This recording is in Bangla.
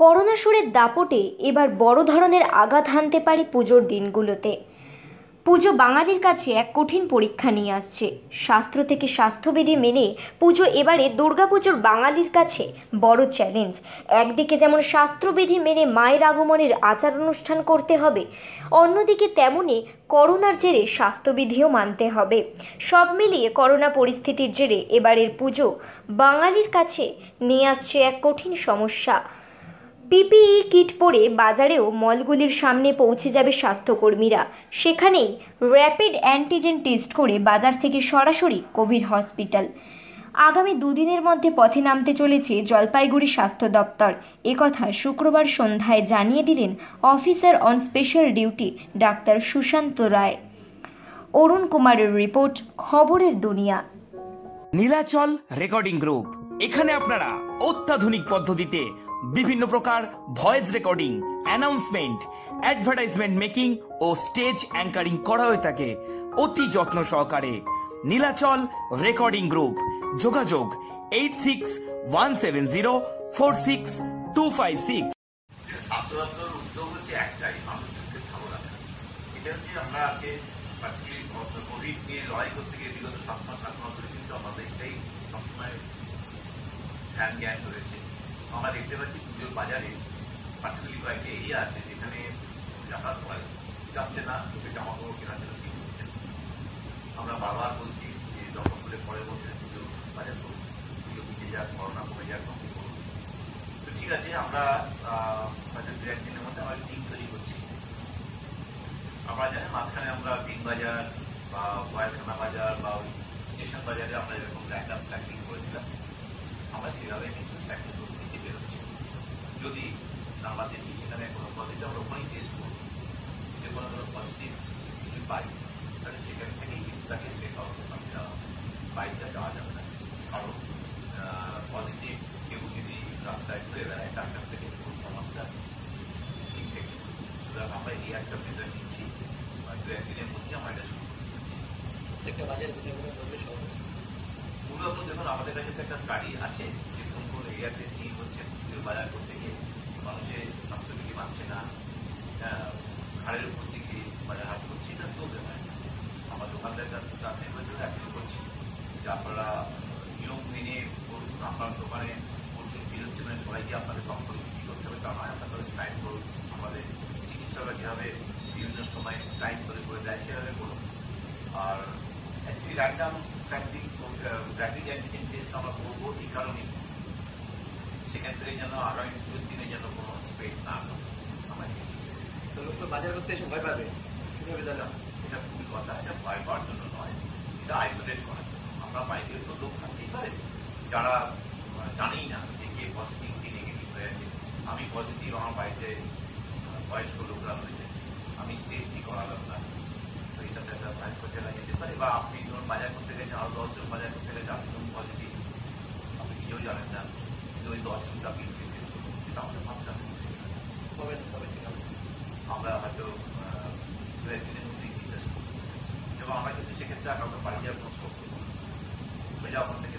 মহিষাসুরের দাপটে এবার বড় ধরনের আঘাত হানতে পারে পুজোর দিনগুলোতে। পুজো বাঙালির কাছে এক কঠিন পরীক্ষা নিয়ে আসছে। শাস্ত্র থেকে স্বাস্থ্যবিধি মেনে পুজো এবারে দুর্গাপুজোর বাঙালির কাছে বড় চ্যালেঞ্জ একদিকে যেমন স্বাস্থ্যবিধি মেনে মায়ের আগমনের আচার অনুষ্ঠান করতে হবে, অন্যদিকে তেমনই করোনার জেরে স্বাস্থ্যবিধিও মানতে হবে। সব মিলিয়ে করোনা পরিস্থিতির জেরে এবারের পুজো বাঙালির কাছে নিয়ে আসছে এক কঠিন সমস্যা। পিপিই কিট পরে বাজারেও মলগুলির সামনে পৌঁছে যাবে স্বাস্থ্যকর্মীরা। সেখানেই র্যাপিড অ্যান্টিজেন টেস্ট করে বাজার থেকে সরাসরি কোভিড হসপিটাল। আগামী দুদিনের মধ্যে পথে নামতে চলেছে জলপাইগুড়ি স্বাস্থ্য দপ্তর। একথা শুক্রবার সন্ধ্যায় জানিয়ে দিলেন officer on special duty doctor Sushanta Roy. Arun কুমারের রিপোর্ট, খবরের দুনিয়া। Nilachal recording group. এখানে আপনারা অত্যাধুনিক পদ্ধতিতে বিভিন্ন প্রকার voice recording, announcement, advertisement making ও স্টেজ অ্যাঙ্কারিং করা হয়ে থাকে অতি যত্ন সহকারে। Nilachal recording group. যোগাযোগ eight six one seven zero four six two five six আমরা ধ্যান জ্ঞান রয়েছে আমরা দেখতে পাচ্ছি পুজোর বাজারে পার্টিকুলারলি কয়েকটি এরিয়া আছে যেখানে যাতায়াত করা যাচ্ছে না, লোকে জামা কাপড় কেনার জন্য কি করছে। আমরা বারবার বলছি যে দরকার করে পরে বছর পুজো বাজার করুন, পুজো মিটে যাক, করোনা কমে যাক করুন। তো ঠিক আছে, আমরা হয়তো দু একদিনের মধ্যে আমরা টিম তৈরি করছি। আমরা জানি মাঝখানে আমরা দিন বাজার বা কয়েকখানা বাজার বা স্টেশন বাজারে আমরা এরকম র্যান্ডাম স্যাক্টিং করেছিলাম। আমরা সেভাবে কিন্তু স্যাক্টিং করতে বেরোচ্ছি যদি আমরা দেখি সেখানে কোনো পজিটিভ আমরা ওখানেই টেস্ট করব যদি কোনো কোনো পজিটিভ কিছু পাই, তাহলে সেখান থেকেই কিন্তু তাকে সেফ হাউসে পাঠিয়ে দেওয়া। বাড়িতে যাওয়া যাবে না কারণ পজিটিভ কেউ যদি রাস্তায় ঘুরে বেড়ায়, তার কাছ থেকে পুরো সমাজটা ইনফেক্টেড সুতরাং আমরা এই একটা মেজার নিচ্ছি দু একদিনের মধ্যে আমরা এটা শুরু করতে চাচ্ছি। প্রত্যেকটা বাজার করবে দেখুন আমাদের কাছে তো একটা স্টাডি আছে, যে কোন কোন এরিয়াতে কি হচ্ছে বাজার করতে গিয়ে মানুষের স্বাস্থ্যবিধি মানছে না ঘাড়ের উপর দিকে বাজার হাট করছে, এটা চলতে পারে না। আমার দোকানদার তাদের জন্য অ্যাপিল করছি যে আপনারা নিয়ম মেনে করুন, আপনার দোকানে প্রচুর ভিড় হচ্ছে মানে সবাইকে আপনাদের করে বিক্রি করতে হবে তা নয় আপনাদের টাইম করুন, আমাদের চিকিৎসকরা যেভাবে বিভিন্ন সময় টাইম করে করে দেয়, সেভাবে করুন আর actually random sampling rapid antigen test আমরা করব এই কারণে থেকে যেন আগামী দুই দিনে যেন কোনো স্প্রেড না আমরা তো লোক তো বাজার করতে এসে ভয় পাবে। কীভাবে দাদা? এটা ভুল কথা। এটা ভয় পাওয়ার জন্য নয়। এটা আইসোলেট করার জন্য। আমরা বাইরে তো লোক থাকতেই পারে। যারা জানেই না যে কে পজিটিভ কি নেগেটিভ হয়ে আছে। আমি পজিটিভ আমার বাড়িতে বয়স্ক লোকরা হয়েছে আমি টেস্টই করালাম না তো এটাতে একটা সাহায্য জেলা যেতে পারে বা আপনি ধরুন বাজার করতে গেছেন আরও দশজন বাজার করতে গেছে আপনি ধরুন পজিটিভ আপনি নিজেও জানেন না কিন্তু ওই দশজনকে আপনি infected করুন। সেটা আমাদের ভাবতে হবে কবে কবে থেকে হবে? আমরা হয়তো দু একদিনের মধ্যেই বিশ্বাস করতে এবং আমরা কিন্তু সেক্ষেত্রে কাউকে যাওয়ার খোঁজ করব সোজা ওখান থেকে